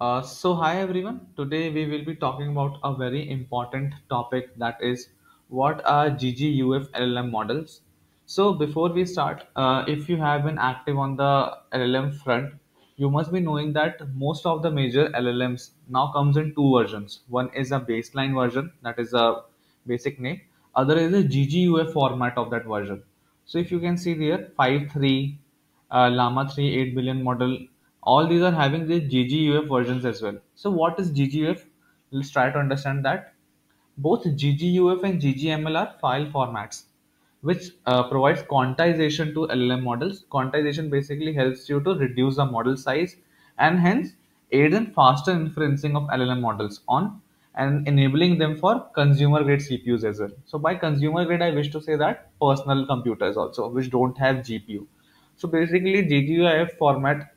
Uh, so, hi everyone. Today we will be talking about a very important topic that is what are GGUF LLM models. So, before we start, uh, if you have been active on the LLM front, you must be knowing that most of the major LLMs now comes in two versions. One is a baseline version, that is a basic name. Other is a GGUF format of that version. So, if you can see there, Phi 3 uh, Llama 3 8 billion model. All these are having the GGUF versions as well. So what is GGUF? Let's try to understand that. Both GGUF and GGML are file formats which uh, provides quantization to LLM models. Quantization basically helps you to reduce the model size and hence aid in faster inferencing of LLM models on and enabling them for consumer grade CPUs as well. So by consumer grade, I wish to say that personal computers also, which don't have GPU. So basically, GGUF format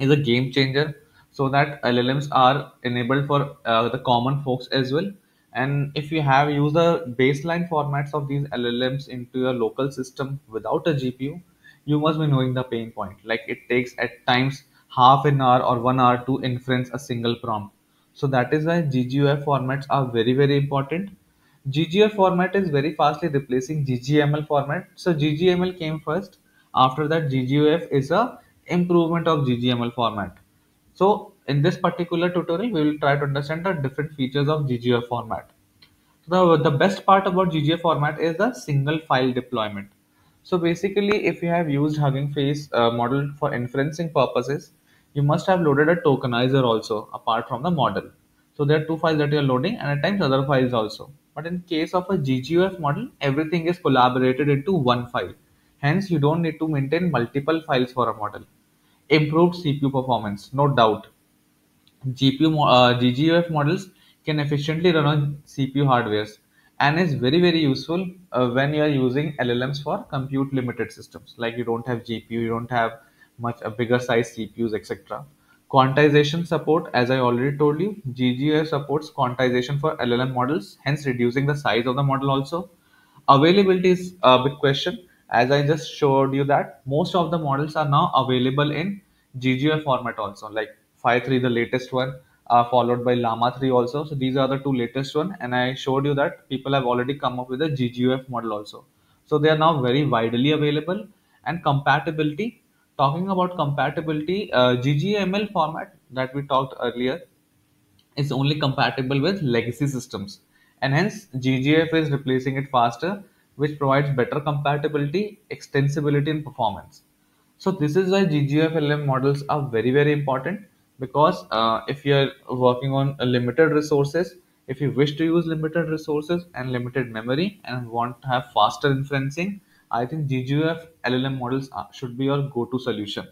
is a game changer so that LLMs are enabled for uh, the common folks as well. And if you have used the baseline formats of these LLMs into your local system without a GPU, you must be knowing the pain point. Like it takes at times half an hour or one hour to inference a single prompt. So that is why GGUF formats are very, very important. GGF format is very fastly replacing GGML format. So GGML came first. After that, GGUF is a improvement of GGML format. So in this particular tutorial, we will try to understand the different features of GGF format. The, the best part about GGF format is the single file deployment. So basically, if you have used Hugging Face uh, model for inferencing purposes, you must have loaded a tokenizer also apart from the model. So there are two files that you are loading and at times other files also. But in case of a GGUF model, everything is collaborated into one file. Hence, you don't need to maintain multiple files for a model. Improved CPU performance, no doubt. GPU uh, GGUF models can efficiently run on CPU hardwares and is very very useful uh, when you are using LLMs for compute limited systems like you don't have GPU, you don't have much a bigger size CPUs, etc. Quantization support, as I already told you, GGUF supports quantization for LLM models, hence reducing the size of the model also. Availability is a big question. As I just showed you that most of the models are now available in GGF format also, like Phi 3 the latest one, uh, followed by Llama 3 also. So these are the two latest one, and I showed you that people have already come up with a GGF model also. So they are now very widely available and compatibility. Talking about compatibility, uh, GGML format that we talked earlier is only compatible with legacy systems and hence ggf is replacing it faster which provides better compatibility extensibility and performance so this is why ggf lm models are very very important because uh, if you're working on limited resources if you wish to use limited resources and limited memory and want to have faster inferencing i think ggf llm models should be your go-to solution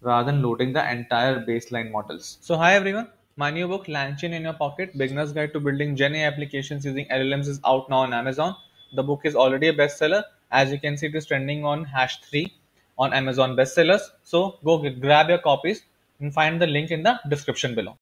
rather than loading the entire baseline models. So, hi everyone. My new book, LangChain in Your Pocket Beginner's Guide to Building Gen AI Applications Using LLMs, is out now on Amazon. The book is already a bestseller. As you can see, it is trending on hash 3 on Amazon bestsellers. So, go g- grab your copies and find the link in the description below.